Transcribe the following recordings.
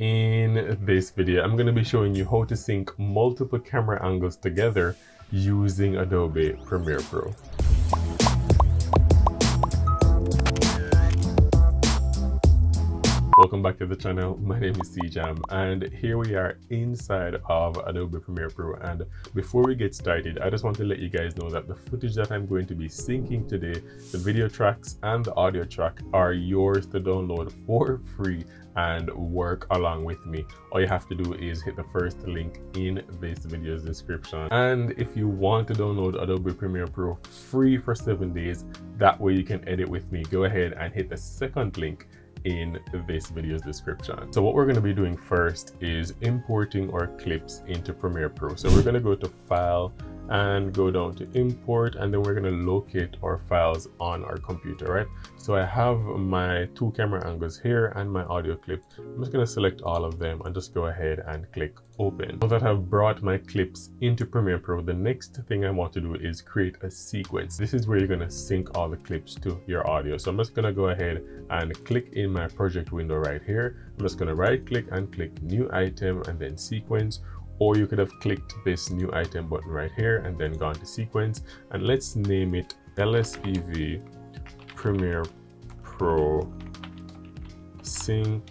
In this video, I'm going to be showing you how to sync multiple camera angles together using Adobe Premiere Pro. Welcome back to the channel. My name is CJam and here we are inside of Adobe Premiere Pro and before we get started I just want to let you guys know that the footage that I'm going to be syncing today, the video tracks and the audio track are yours to download for free and work along with me. All you have to do is hit the first link in this video's description. And if you want to download Adobe Premiere Pro free for seven days, that way you can edit with me, go ahead and hit the second link in this video's description. So what we're to be doing first is importing our clips into Premiere Pro. So we're to go to File and go down to Import and then we're going to locate our files on our computer, right? So I have my two camera angles here and my audio clip. I'm just going to select all of them and just go ahead and click open. Now that I've brought my clips into Premiere Pro, the next thing I want to do is create a sequence. This is where you're going to sync all the clips to your audio. So I'm just going to go ahead and click in my project window right here. I'm just going to right click and click new item and then sequence or you could have clicked this new item button right here and then gone to sequence. And let's name it LSPV Premiere Pro Sync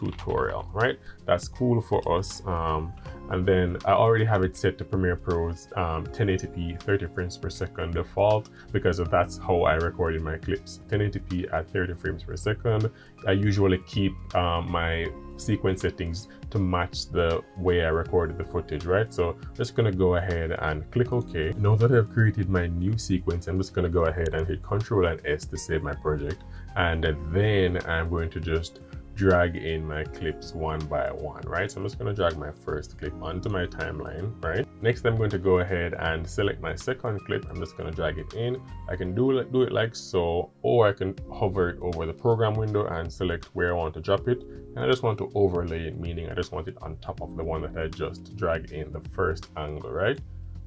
tutorial right? That's cool for us. Um, and then I already have it set to Premiere Pro's um, 1080p 30 frames per second default because that's how I recorded my clips. 1080p at 30 frames per second. I usually keep um, my sequence settings to match the way I recorded the footage right? So I'm just gonna go ahead and click OK. Now that I've created my new sequence I'm just gonna go ahead and hit Ctrl and S to save my project. And then I'm going to just drag in my clips one by one, right? So I'm just gonna drag my first clip onto my timeline, right? Next, I'm going to go ahead and select my second clip. I'm just gonna drag it in. I can do, do it like so, or I can hover it over the program window and select where I want to drop it. And I just want to overlay it, meaning I just want it on top of the one that I just dragged in the first angle, right?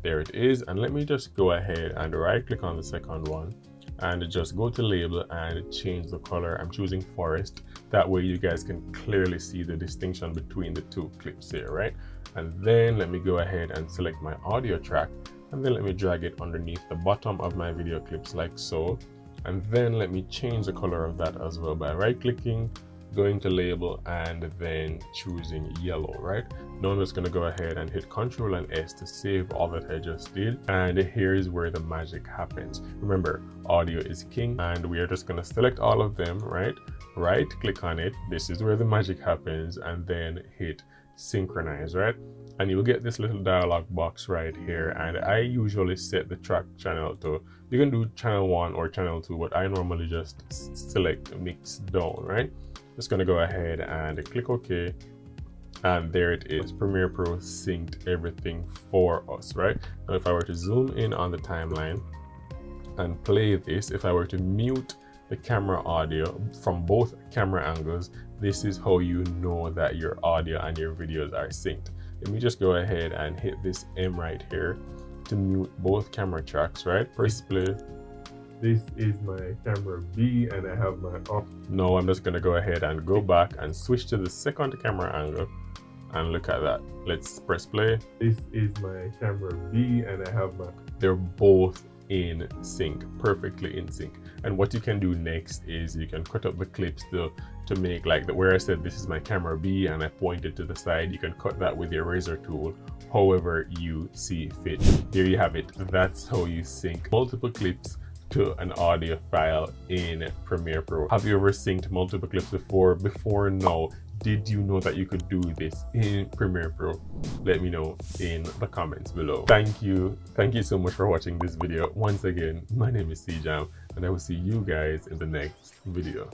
There it is. And let me just go ahead and right click on the second one and just go to label and change the color. I'm choosing forest. That way you guys can clearly see the distinction between the two clips here, right? And then let me go ahead and select my audio track and then let me drag it underneath the bottom of my video clips like so. And then let me change the color of that as well by right clicking, going to label and then choosing yellow, right? Now I'm just gonna go ahead and hit Control and S to save all that I just did. And here's where the magic happens. Remember, audio is king and we are just gonna select all of them, right? Right click on it. This is where the magic happens and then hit synchronize, right? And you'll get this little dialog box right here. And I usually set the track channel to, you can do channel one or channel two, but I normally just select mix down, right? Just gonna go ahead and click OK. And there it is. Premiere Pro synced everything for us right? Now if I were to zoom in on the timeline and play this if I were to mute the camera audio from both camera angles this is how you know that your audio and your videos are synced. Let me just go ahead and hit this M right here to mute both camera tracks right? Press play this is my camera B and I have my off. No, I'm just gonna go ahead and go back and switch to the second camera angle and look at that. Let's press play. This is my camera B and I have my, they're both in sync, perfectly in sync. And what you can do next is you can cut up the clips to, to make like the, where I said this is my camera B and I pointed to the side, you can cut that with your razor tool, however you see fit. There you have it. That's how you sync multiple clips to an audio file in Premiere Pro. Have you ever synced multiple clips before? Before now, did you know that you could do this in Premiere Pro? Let me know in the comments below. Thank you. Thank you so much for watching this video. Once again, my name is CJam and I will see you guys in the next video.